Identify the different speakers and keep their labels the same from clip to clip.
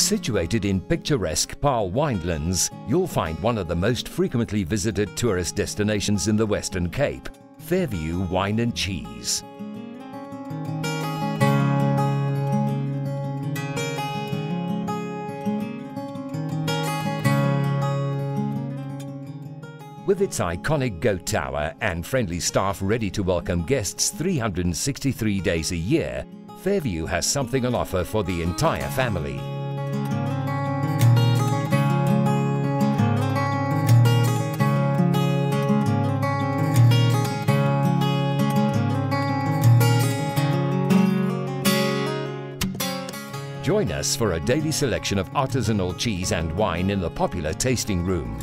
Speaker 1: Situated in picturesque Paarl Winelands, you'll find one of the most frequently visited tourist destinations in the Western Cape, Fairview Wine and Cheese. With its iconic Goat Tower and friendly staff ready to welcome guests 363 days a year, Fairview has something on offer for the entire family. Join us for a daily selection of artisanal cheese and wine in the popular tasting room.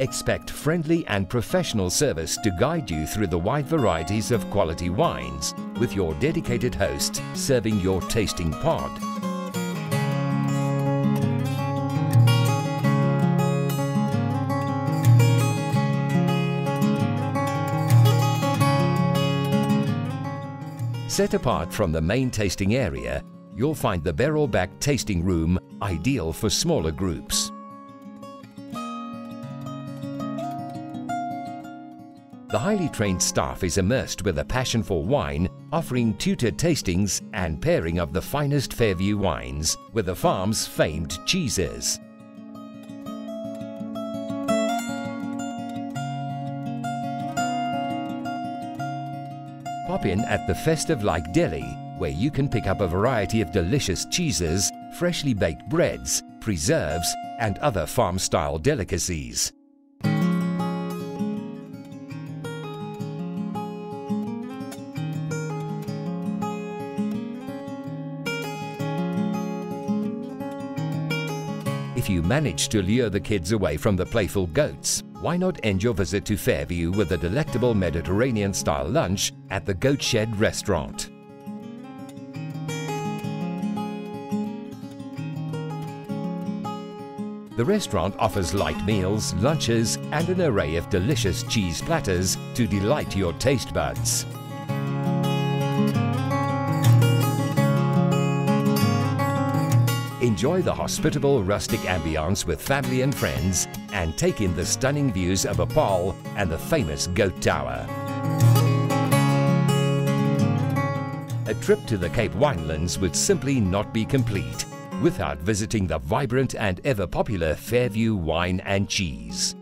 Speaker 1: Expect friendly and professional service to guide you through the wide varieties of quality wines, with your dedicated host serving your tasting pod. Set apart from the main tasting area, you'll find the Beryl Back tasting room ideal for smaller groups. The highly trained staff is immersed with a passion for wine, offering tutored tastings and pairing of the finest Fairview wines with the farm's famed cheeses. Pop in at the Festive Like Deli, where you can pick up a variety of delicious cheeses, freshly baked breads, preserves, and other farm-style delicacies. If you manage to lure the kids away from the playful goats, why not end your visit to Fairview with a delectable Mediterranean-style lunch at the Goat Shed restaurant? The restaurant offers light meals, lunches, and an array of delicious cheese platters to delight your taste buds. Enjoy the hospitable rustic ambience with family and friends and take in the stunning views of a and the famous Goat Tower. A trip to the Cape Winelands would simply not be complete without visiting the vibrant and ever popular Fairview Wine and Cheese.